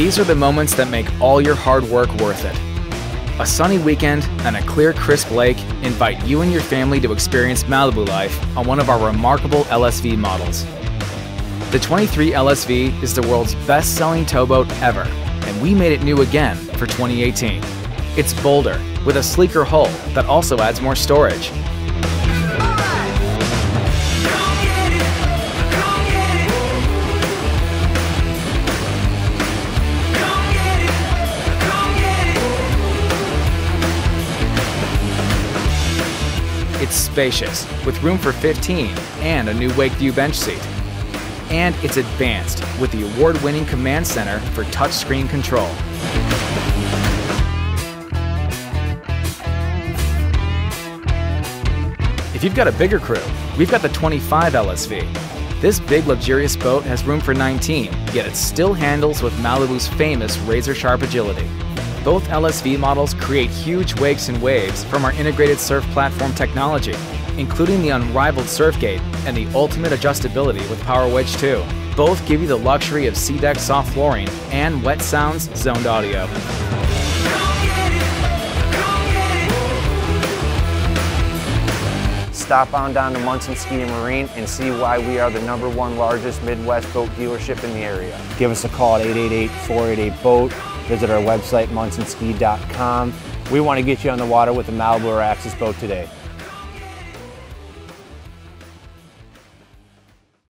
These are the moments that make all your hard work worth it. A sunny weekend and a clear, crisp lake invite you and your family to experience Malibu life on one of our remarkable LSV models. The 23 LSV is the world's best selling towboat ever, and we made it new again for 2018. It's bolder, with a sleeker hull that also adds more storage. It's spacious, with room for 15 and a new Wakeview bench seat. And it's advanced, with the award-winning Command Center for touchscreen control. If you've got a bigger crew, we've got the 25 LSV. This big luxurious boat has room for 19, yet it still handles with Malibu's famous razor-sharp agility. Both LSV models create huge wakes and waves from our integrated surf platform technology, including the unrivaled surf gate and the ultimate adjustability with Power Wedge 2. Both give you the luxury of SeaDek soft flooring and wet sounds zoned audio. Stop on down to Munson Ski and Marine and see why we are the number one largest Midwest boat dealership in the area. Give us a call at 888-488-BOAT. Visit our website, munsonski.com. We want to get you on the water with the Malibu or Axis boat today.